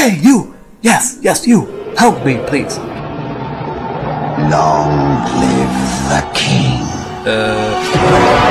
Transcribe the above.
Hey, you! Yes, yes, you! Help me, please. Long live the king. Uh.